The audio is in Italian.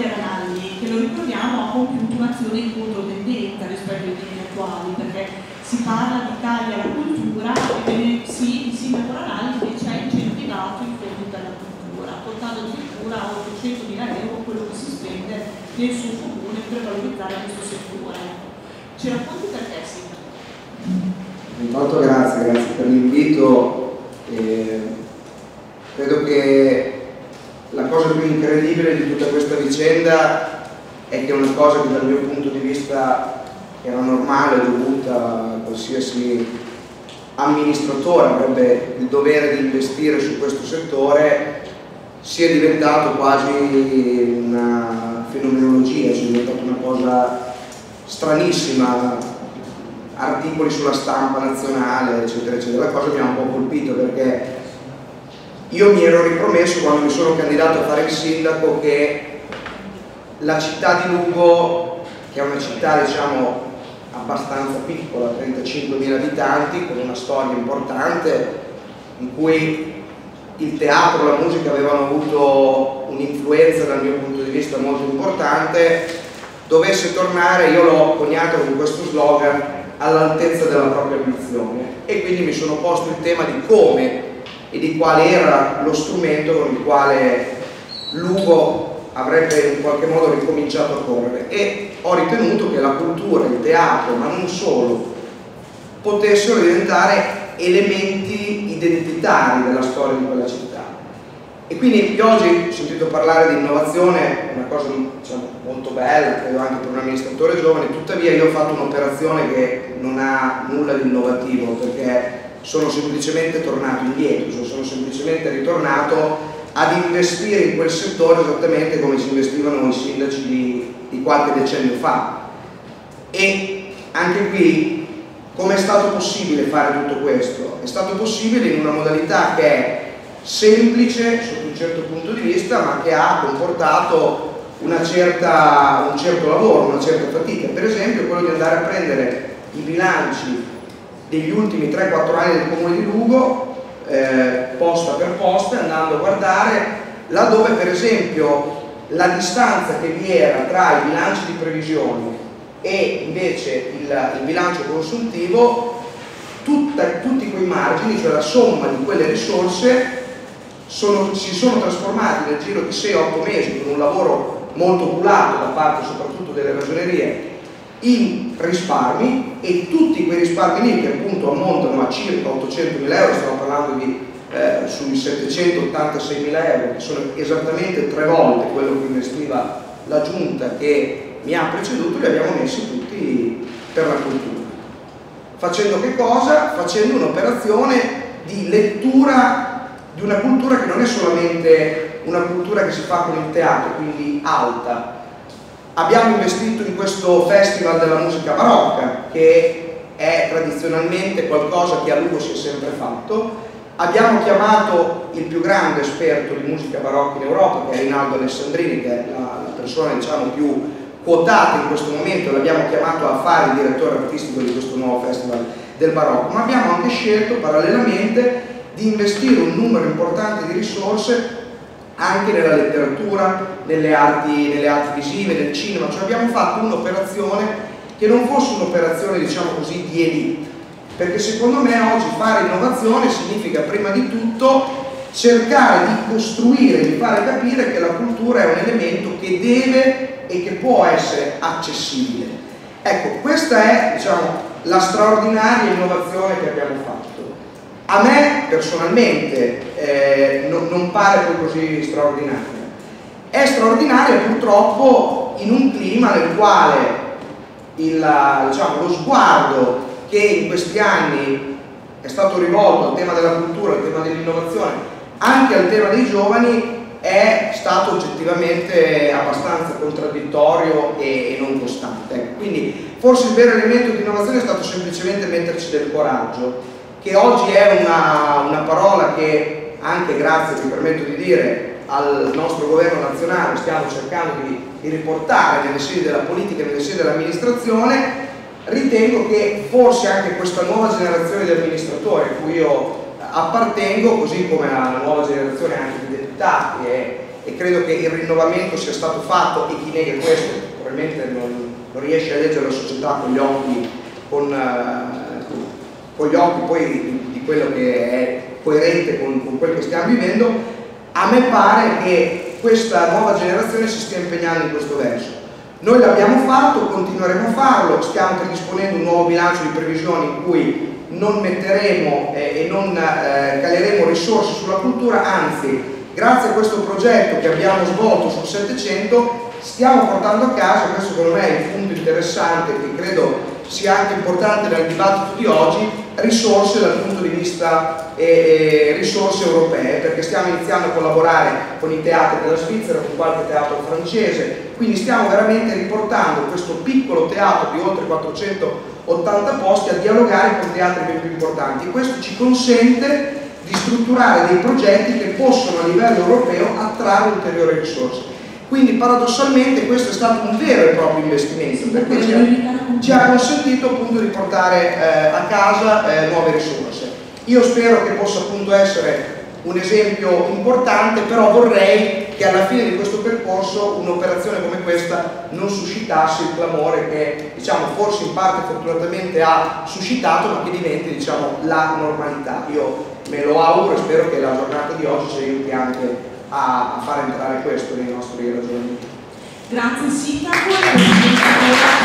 Davide Ranalli, che lo ricordiamo ha compiuto un'azione in controtendenza rispetto ai temi attuali, perché si parla di tagli alla cultura e sì, il sindaco Ranalli invece ha incentivato i fondi per la cultura, portando addirittura a 800 mila euro quello che si spende nel suo comune per valorizzare questo settore. Ci racconti perché sindaco? Molto grazie, grazie per l'invito. Eh, credo che la cosa più incredibile di tutta questa vicenda è che una cosa che dal mio punto di vista era normale, dovuta a qualsiasi amministratore avrebbe il dovere di investire su questo settore, sia diventato quasi una fenomenologia, sia diventato una cosa stranissima, articoli sulla stampa nazionale, eccetera, eccetera. La cosa mi ha un po' colpito perché io mi ero ripromesso quando mi sono candidato a fare il sindaco che la città di Lugo, che è una città diciamo abbastanza piccola, 35.000 abitanti, con una storia importante, in cui il teatro e la musica avevano avuto un'influenza dal mio punto di vista molto importante, dovesse tornare, io l'ho coniato con questo slogan, all'altezza della propria ambizione. E quindi mi sono posto il tema di come e di quale era lo strumento con il quale Lugo avrebbe in qualche modo ricominciato a correre e ho ritenuto che la cultura, il teatro, ma non solo, potessero diventare elementi identitari della storia di quella città. E quindi io oggi ho sentito parlare di innovazione, una cosa diciamo, molto bella, credo anche per un amministratore giovane, tuttavia io ho fatto un'operazione che non ha nulla di innovativo, perché sono semplicemente tornato indietro, sono semplicemente ritornato ad investire in quel settore esattamente come si investivano i sindaci di, di qualche decennio fa. E anche qui come è stato possibile fare tutto questo? È stato possibile in una modalità che è semplice sotto un certo punto di vista ma che ha comportato certa, un certo lavoro, una certa fatica. Per esempio quello di andare a prendere i bilanci degli ultimi 3-4 anni del comune di Lugo, eh, posta per posta, andando a guardare laddove per esempio la distanza che vi era tra i bilanci di previsione e invece il, il bilancio consuntivo, tutta, tutti quei margini, cioè la somma di quelle risorse, sono, si sono trasformati nel giro di 6-8 mesi con un lavoro molto oculato da parte soprattutto delle ragionerie in risparmi e tutti quei risparmi lì che appunto ammontano a circa 800 mila euro, stiamo parlando di eh, sui 786 mila euro, che sono esattamente tre volte quello che investiva la giunta che mi ha preceduto, li abbiamo messi tutti per la cultura. Facendo che cosa? Facendo un'operazione di lettura di una cultura che non è solamente una cultura che si fa con il teatro, quindi alta, Abbiamo investito in questo Festival della musica barocca che è tradizionalmente qualcosa che a Lugo si è sempre fatto. Abbiamo chiamato il più grande esperto di musica barocca in Europa che è Rinaldo Alessandrini che è la, la persona diciamo, più quotata in questo momento, l'abbiamo chiamato a fare il direttore artistico di questo nuovo Festival del Barocco, ma abbiamo anche scelto parallelamente di investire un numero importante di risorse anche nella letteratura, nelle arti, nelle arti visive, nel cinema, cioè abbiamo fatto un'operazione che non fosse un'operazione diciamo così di elite, perché secondo me oggi fare innovazione significa prima di tutto cercare di costruire, di fare capire che la cultura è un elemento che deve e che può essere accessibile. Ecco, questa è diciamo, la straordinaria innovazione che abbiamo fatto. A me personalmente eh, non, non pare poi così straordinaria. È straordinaria purtroppo in un clima nel quale il, diciamo, lo sguardo che in questi anni è stato rivolto al tema della cultura, al tema dell'innovazione, anche al tema dei giovani, è stato oggettivamente abbastanza contraddittorio e non costante. Quindi forse il vero elemento di innovazione è stato semplicemente metterci del coraggio che oggi è una, una parola che anche grazie, mi permetto di dire, al nostro governo nazionale stiamo cercando di, di riportare nelle sedi della politica nelle sedi dell'amministrazione, ritengo che forse anche questa nuova generazione di amministratori a cui io appartengo, così come la nuova generazione anche di deputati e, e credo che il rinnovamento sia stato fatto e chi nega questo probabilmente non, non riesce a leggere la società con gli occhi, con, uh, con gli occhi poi di, di, quello che è coerente con, con quello che stiamo vivendo, a me pare che questa nuova generazione si stia impegnando in questo verso. Noi l'abbiamo fatto, continueremo a farlo, stiamo predisponendo un nuovo bilancio di previsioni in cui non metteremo eh, e non eh, caleremo risorse sulla cultura, anzi grazie a questo progetto che abbiamo svolto sul 700 stiamo portando a casa, questo secondo me è il punto interessante che credo sia anche importante nel dibattito di oggi, risorse dal punto di vista eh, eh, risorse europee, perché stiamo iniziando a collaborare con i teatri della Svizzera, con qualche teatro francese, quindi stiamo veramente riportando questo piccolo teatro di oltre 480 posti a dialogare con teatri ben più importanti e questo ci consente di strutturare dei progetti che possono a livello europeo attrarre ulteriori risorse. Quindi paradossalmente questo è stato un vero e proprio investimento perché ci ha, ci ha consentito appunto di portare eh, a casa eh, nuove risorse. Io spero che possa appunto essere un esempio importante, però vorrei che alla fine di questo percorso un'operazione come questa non suscitasse il clamore che diciamo, forse in parte fortunatamente ha suscitato, ma che diventi diciamo, la normalità. Io me lo auguro e spero che la giornata di oggi ci aiuti anche a, a far entrare questo nei nostri ragionamenti. Grazie Sindaco.